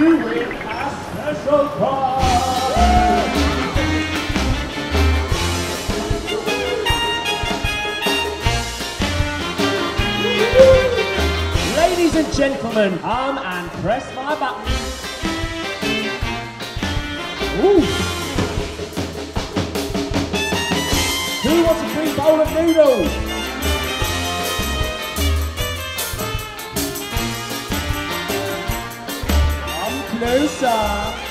win a special prize. Ladies and gentlemen, come and press my button. Ooh. Who wants a free bowl of noodles? 没人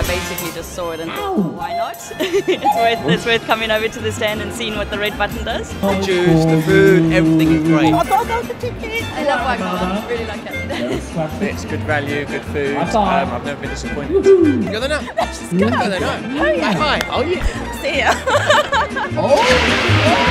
I basically just saw it and thought, oh, why not? it's worth it's worth coming over to the stand and seeing what the red button does. The juice, the food, everything is great. I love Wagamama. Really like it. It's good value, good food. Um, I've never been disappointed. You got the note? Let's just I go. got the note. Oh yeah. High five. Oh yeah. See ya. Oh.